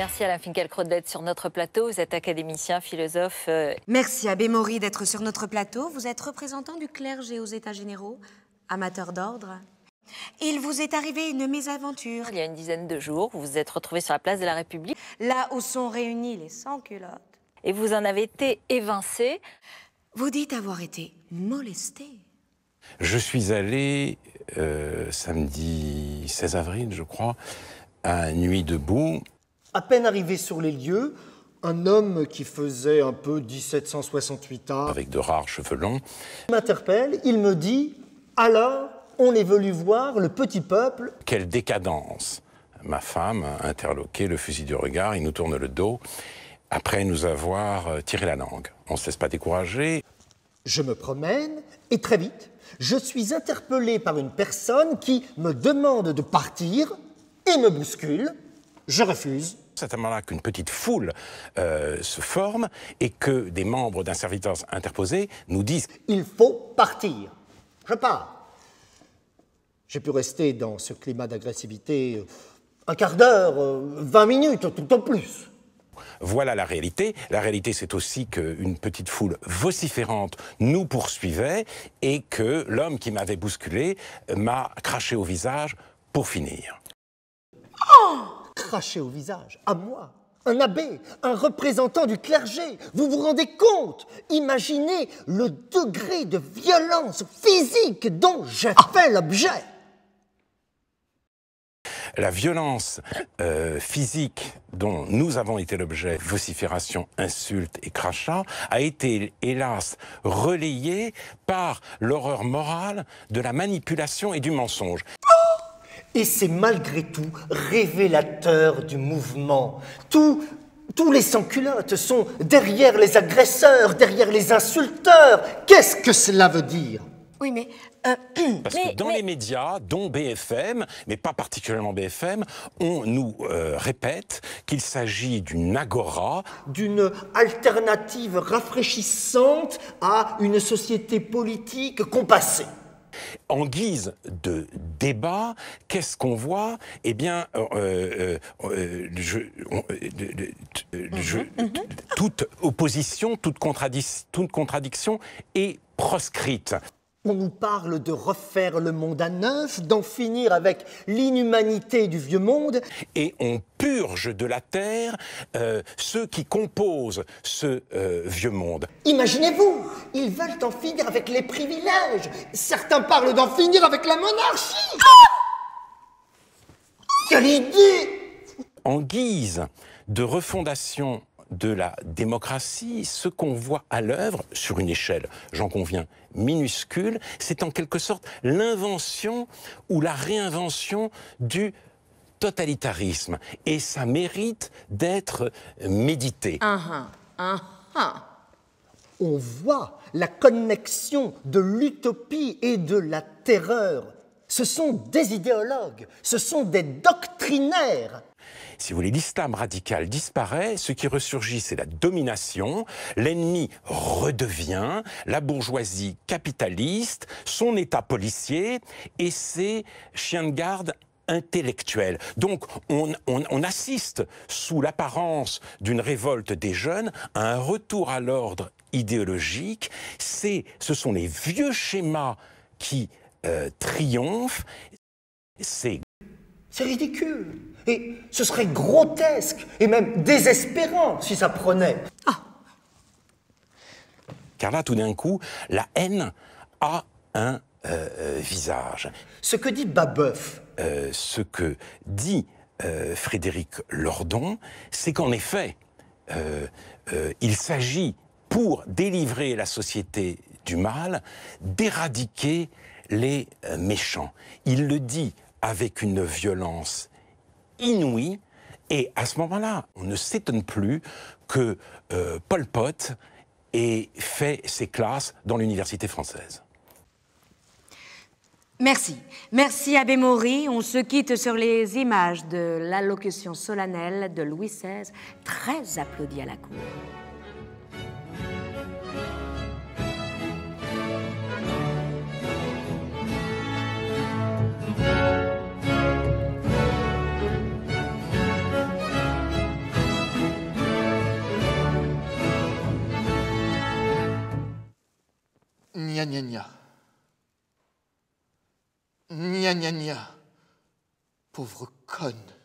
Merci Alain Finkielkraut d'être sur notre plateau. Vous êtes académicien, philosophe. euh, Merci Abbé Maury d'être sur notre plateau. Vous êtes représentant du clergé aux États généraux, amateur d'ordre. Il vous est arrivé une mésaventure, Il y a une dizaine de jours, vous vous êtes retrouvé sur la place de la République là où sont réunis les sans-culottes. et vous en avez été évincé. Vous dites avoir été molesté. Je suis allé euh, samedi 16 avril, je crois, à Nuit debout. À peine arrivé sur les lieux, un homme qui faisait un peu 1768 ans avec de rares cheveux longs. m'interpelle, il me dit Alors, on est venu voir le petit peuple. Quelle décadence Ma femme, interloquée, le fusil du regard, il nous tourne le dos. Après nous avoir euh, tiré la langue. On ne se laisse pas décourager. Je me promène et très vite, je suis interpellé par une personne qui me demande de partir et me bouscule. Je refuse. C'est à ce moment-là qu'une petite foule euh, se forme et que des membres d'un serviteur interposé nous disent Il faut partir. Je pars. J'ai pu rester dans ce climat d'agressivité euh, un quart d'heure, euh, 20 minutes, tout au plus. Voilà la réalité. La réalité, c'est aussi qu'une petite foule vociférante nous poursuivait et que l'homme qui m'avait bousculé m'a craché au visage pour finir. Cracher au visage, à moi, un abbé, un représentant du clergé. Vous vous rendez compte? Imaginez le degré de violence physique dont j'ai fait l'objet. La violence euh, physique dont nous avons été l'objet, vocifération, insultes et crachats, a été hélas relayée par l'horreur morale de la manipulation et du mensonge. Et c'est malgré tout révélateur du mouvement. Tous, tous les sans-culottes sont derrière les agresseurs, derrière les insulteurs. Qu'est-ce que cela veut dire? Oui, mais euh, Parce Mais- que dans mais- les médias, dont BFM, mais pas particulièrement BFM, on nous euh, répète qu'il s'agit d'une agora, D'une alternative rafraîchissante à une société politique compassée. En guise de débat, qu'est-ce qu'on voit? Eh bien, euh, euh, je- je- toute opposition, toute, contradic- toute contradiction est proscrite. On nous parle de refaire le monde à neuf, d'en finir avec l'inhumanité du vieux monde. Et on purge de la terre euh, ceux qui composent ce euh, vieux monde. Imaginez-vous, ils veulent en finir avec les privilèges. Certains parlent d'en finir avec la monarchie. Quelle idée En guise de refondation de la démocratie, ce qu'on voit à l'œuvre, sur une échelle, j'en conviens, minuscule, c'est en quelque sorte l'invention ou la réinvention du totalitarisme. Et ça mérite d'être médité. ah, ah, ah. On voit la connexion de l'utopie et de la terreur. Ce sont des idéologues, ce sont des doctrinaires. Si vous voulez, l'islam radical disparaît, ce qui ressurgit, c'est la domination, l'ennemi redevient, la bourgeoisie capitaliste, son état policier et ses chiens de garde intellectuels. Donc on, assiste, sous l'apparence d'une révolte des jeunes, à un retour à l'ordre idéologique. C'est, ce sont les vieux schémas qui euh, triomphent. C'est C'est ridicule. Et ce serait grotesque et même désespérant si ça prenait. Car là, tout d'un coup, la haine a un euh, euh, visage. Ce que dit Babeuf, Euh, ce que dit euh, Frédéric Lordon, c'est qu'en effet, euh, euh, il s'agit, pour délivrer la société du mal, d'éradiquer les euh, méchants. Il le dit avec une violence inouïe, et à ce moment-là, on ne s'étonne plus que euh, Pol Pot ait fait ses classes dans l'université française. Merci. Merci, Abbé Maury. On se quitte sur les images de l'allocution solennelle de Louis XVI, très applaudi à la cour. Gna gna gna. Gna gna gna. Pauvre conne.